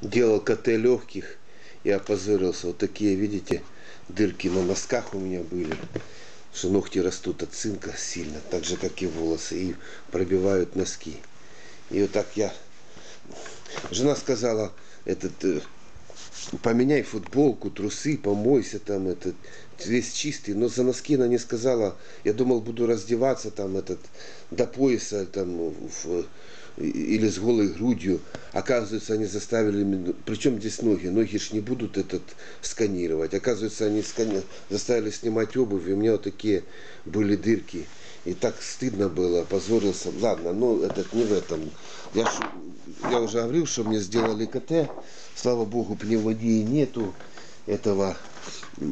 делал КТ легких и опозорился. Вот такие, видите, дырки на носках у меня были. Что ногти растут от цинка сильно, так же, как и волосы, и пробивают носки. И вот так я... Жена сказала, этот, э, поменяй футболку, трусы, помойся там, этот, весь чистый. Но за носки она не сказала, я думал, буду раздеваться там, этот, до пояса, там, в, или с голой грудью. Оказывается, они заставили, причем здесь ноги, ноги ж не будут этот сканировать. Оказывается, они скани... заставили снимать обувь, и у меня вот такие были дырки. И так стыдно было, позорился. Ладно, ну этот не в этом. Я, ж, я уже говорил, что мне сделали КТ. Слава богу, пневмонии нету этого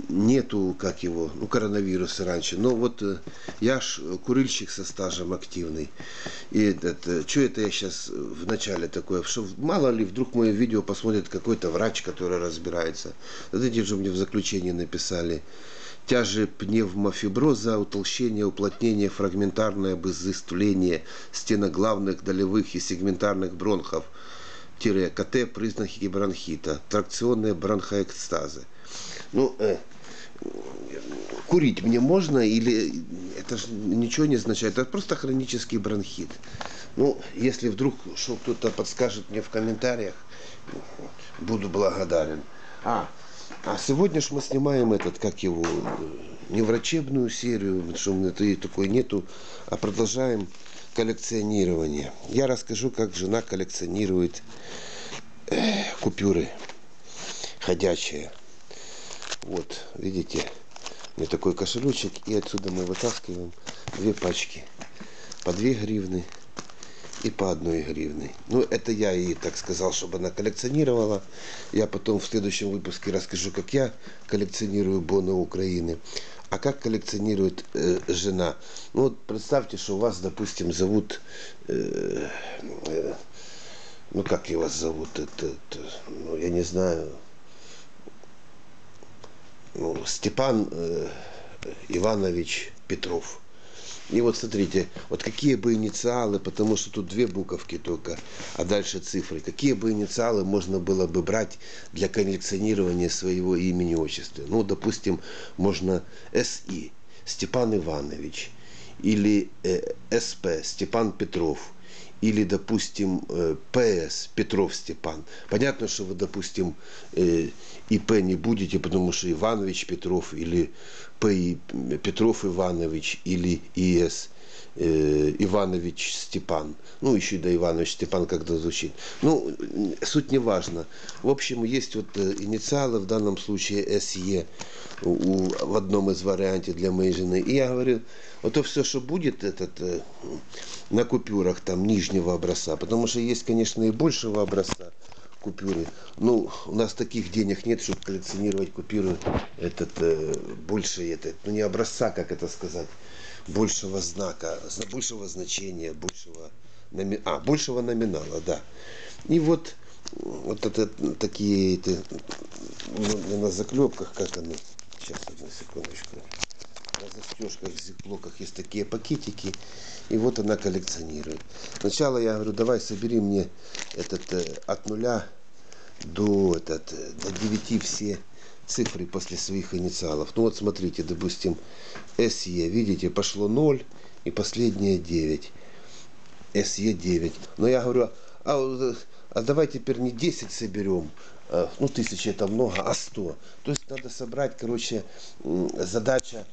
нету, как его, ну, коронавируса раньше. Но вот э, я ж курильщик со стажем активный. И это, что это я сейчас в начале такое, что мало ли, вдруг мое видео посмотрит какой-то врач, который разбирается. Вот эти же мне в заключении написали. Тяжи пневмофиброза, утолщение, уплотнение, фрагментарное обезыствление стенок главных долевых и сегментарных бронхов, тире, КТ, признаки бронхита, тракционные бронхоэкстазы. Ну, э, курить мне можно или это же ничего не означает, это просто хронический бронхит. Ну, если вдруг что кто-то подскажет мне в комментариях, буду благодарен. А, а сегодня ж мы снимаем этот, как его, не врачебную серию, что у меня такой нету, а продолжаем коллекционирование. Я расскажу, как жена коллекционирует э, купюры ходячие. Вот, видите, у меня такой кошелечек, и отсюда мы вытаскиваем две пачки. По 2 гривны и по одной гривны. Ну, это я ей так сказал, чтобы она коллекционировала. Я потом в следующем выпуске расскажу, как я коллекционирую боны Украины. А как коллекционирует э, жена? Ну, вот представьте, что вас, допустим, зовут... Э, э, ну, как его зовут? Это, это, ну, я не знаю ну, Степан э, Иванович Петров. И вот смотрите, вот какие бы инициалы, потому что тут две буковки только, а дальше цифры, какие бы инициалы можно было бы брать для коллекционирования своего имени отчества. Ну, допустим, можно СИ, Степан Иванович, или э, СП, Степан Петров – или, допустим, э, ПС, Петров Степан. Понятно, что вы, допустим, э, ИП не будете, потому что Иванович Петров или П. Петров Иванович или ИС э, Иванович Степан. Ну, еще и да Иванович Степан когда звучит. Ну, суть не важна. В общем, есть вот инициалы, в данном случае СЕ у, в одном из вариантов для моей жены. И я говорю, вот то все, что будет этот, э, на купюрах там нижнего образца, потому что есть, конечно, и большего образца купюры. Ну, у нас таких денег нет, чтобы коллекционировать купюры этот, э, больше, этот, ну не образца, как это сказать, большего знака, большего значения, большего, номи... а, большего номинала, да. И вот, вот это такие, это, на заклепках, как они, Сейчас, одну секундочку. На застежках, зиплоках есть такие пакетики. И вот она коллекционирует. Сначала я говорю, давай собери мне этот э, от нуля до, этот, э, до 9 все цифры после своих инициалов. Ну вот смотрите, допустим, SE, видите, пошло 0 и последнее 9. SE 9. Но я говорю, а, а давай теперь не 10 соберем, Э, ну, тысячи это много, а 100. То есть надо собрать, короче, задача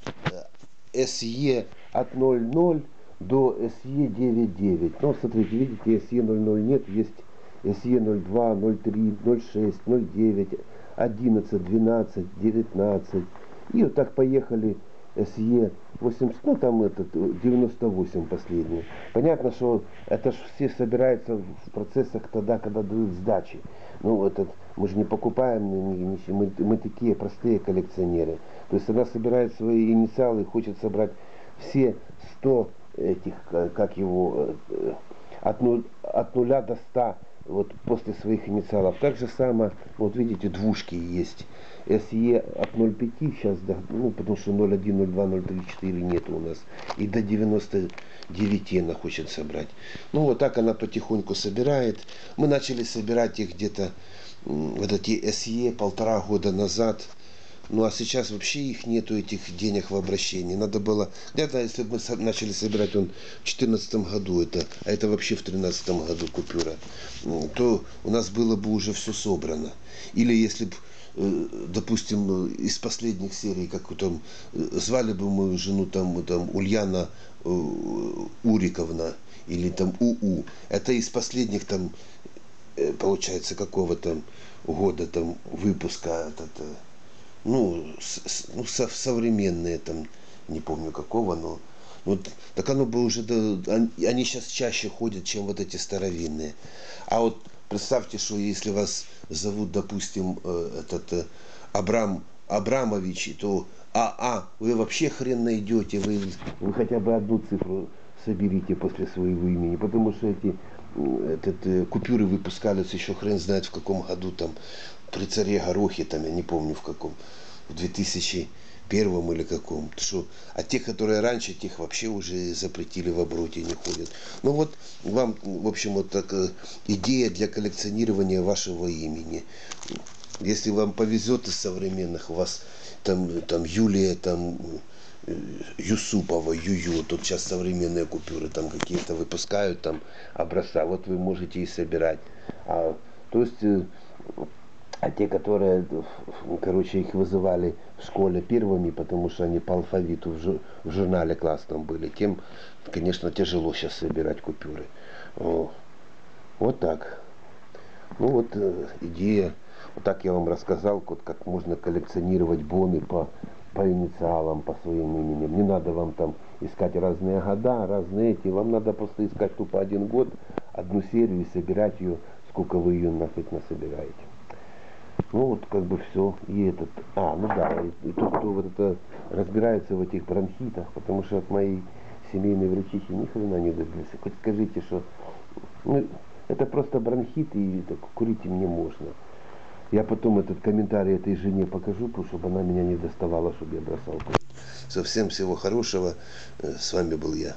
SE э, от 0,0 до SE 9,9. Ну, смотрите, видите, SE 0,0 нет, есть SE 0,2, 0,3, 0,6, 0,9, 11, 12, 19. И вот так поехали SE 80, ну там этот 98 последний. Понятно, что это же все собираются в процессах тогда, когда дают сдачи. Ну, этот, мы же не покупаем, мы, мы, такие простые коллекционеры. То есть она собирает свои инициалы и хочет собрать все 100 этих, как его, э, от, нуль, от нуля до 100 вот после своих инициалов. Так же самое, вот видите, двушки есть. SE от 0,5 сейчас, ну, потому что 0,1, 0,2, 0,3, 4 нет у нас. И до 99 она хочет собрать. Ну, вот так она потихоньку собирает. Мы начали собирать их где-то вот эти СЕ полтора года назад. Ну а сейчас вообще их нету, этих денег в обращении. Надо было, где-то если бы мы начали собирать он в 2014 году, это, а это вообще в 2013 году купюра, то у нас было бы уже все собрано. Или если бы э, допустим, из последних серий, как там, э, звали бы мою жену там, там Ульяна э, Уриковна или там УУ. Это из последних там, получается, какого там года там выпуска этот, ну, с- с- ну со- современные там, не помню какого, но ну, т- так оно бы уже, да, он- они сейчас чаще ходят, чем вот эти старовинные. А вот представьте, что если вас зовут, допустим, э, этот э, Абрам Абрамович, то АА, вы вообще хрен найдете, вы, вы хотя бы одну цифру соберите после своего имени, потому что эти этот, э, купюры выпускались еще хрен знает в каком году, там, при царе Горохе, там, я не помню в каком, в 2001 или каком. Что, а те, которые раньше, тех вообще уже запретили в обороте, не ходят. Ну вот вам, в общем, вот так э, идея для коллекционирования вашего имени. Если вам повезет из современных, у вас там, там Юлия, там Юсупова, Юю, тут сейчас современные купюры там какие-то выпускают, там образца, вот вы можете и собирать. А, то есть, э, а те, которые, э, короче, их вызывали в школе первыми, потому что они по алфавиту в, жу- в журнале классном были, тем, конечно, тяжело сейчас собирать купюры. О, Вот так. Ну вот э, идея, вот так я вам рассказал, вот как можно коллекционировать боны по, по инициалам, по своим именем. Не надо вам там искать разные года, разные эти. Вам надо просто искать тупо один год, одну серию и собирать ее, сколько вы ее нафиг насобираете. Ну вот как бы все. И этот, а, ну да, и, и тот, кто вот это разбирается в этих бронхитах, потому что от моей семейной врачихи ни хрена не добился. Хоть скажите, что ну, это просто бронхит, и так, курить им не можно. Я потом этот комментарий этой жене покажу, чтобы она меня не доставала, чтобы я бросал. Совсем всего хорошего. Э, С вами был я.